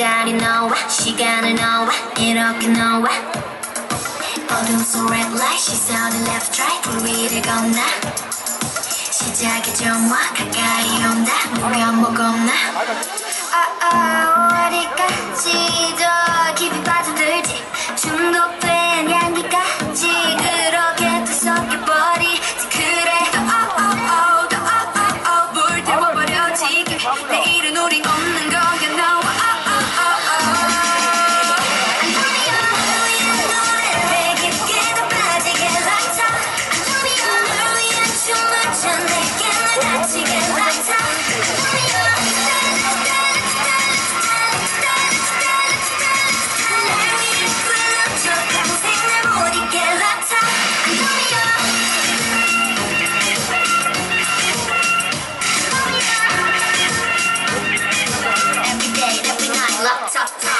기다린 너와 시간을 너와 이렇게 너와 어둠 속 red light 시선은 left right 불 위를 건너 시작이 좀와 가까이 온다 무려 뭐 겁나 아, 아, 어디까지 더 깊이 Slap, tap, tap.